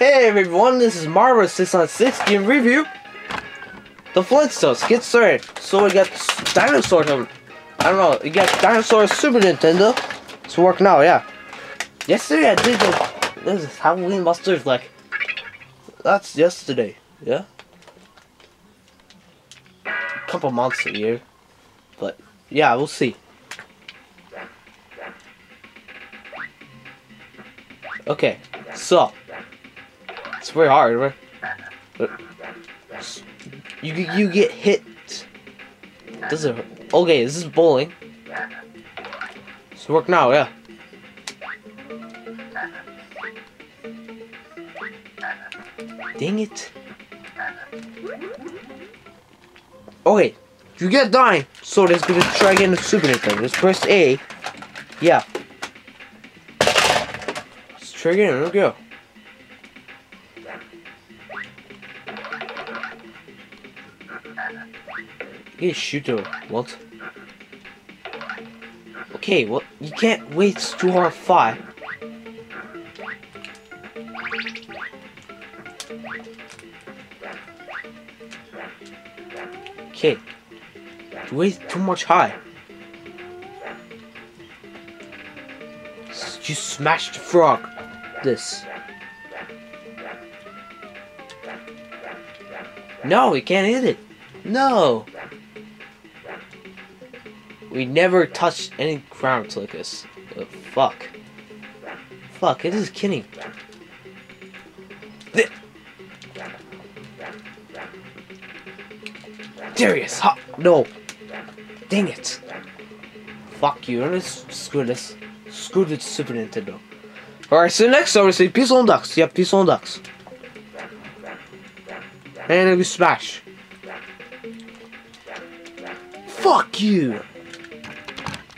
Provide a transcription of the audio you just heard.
Hey everyone, this is Marvel 6 on 6 game review. The Flintstones, get started. So we got Dinosaur, I don't know, you got Dinosaur Super Nintendo. It's working out, yeah. Yesterday I did the, this is Halloween Busters, like, that's yesterday, yeah? A couple months a year. But, yeah, we'll see. Okay, so it's very hard, right? You you get hit. Does it? Okay, this is bowling. It's working now, yeah. Dang it. Okay, you get dying. So let's give it a try again the Super Nintendo. Let's press A. Yeah. Let's try again, we go. You shoot her. What? Okay, well, you can't wait hard five. Okay. You wait too much high. You smashed the frog. This. No, we can't hit it. No. We never touched any ground like this. Oh, fuck. Fuck, it is kidding. Darius, ha no. Dang it. Fuck you, let's screw this. Screw the Super Nintendo. Alright, so next obviously Peace on Ducks. Yep, Peace on Ducks. And then we smash. Fuck you!